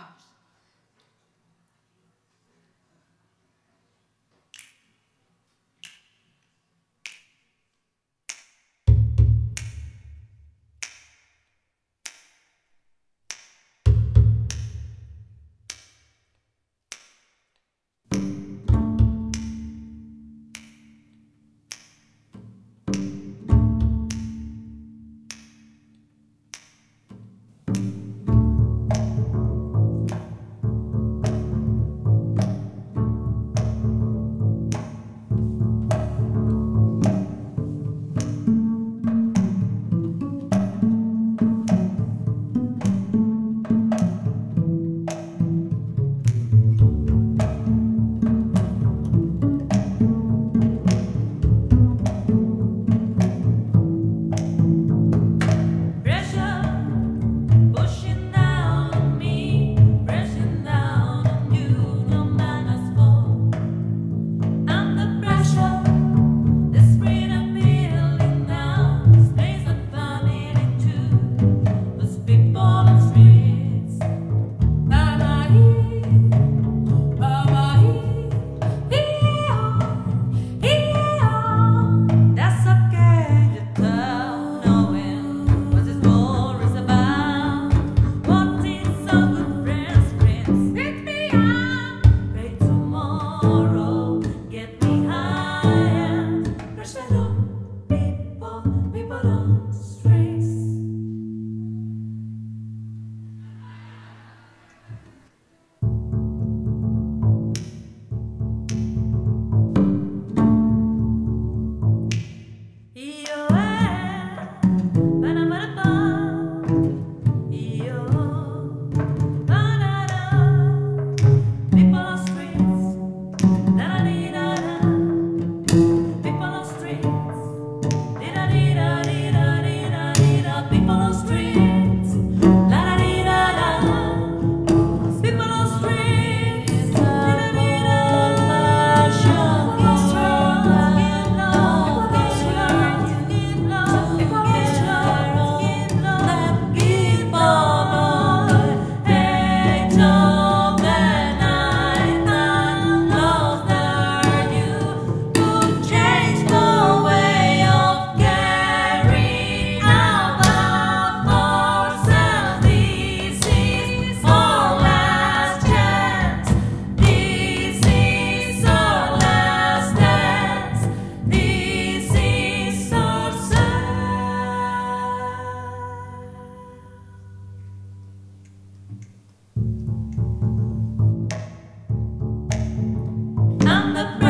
Vamos. on the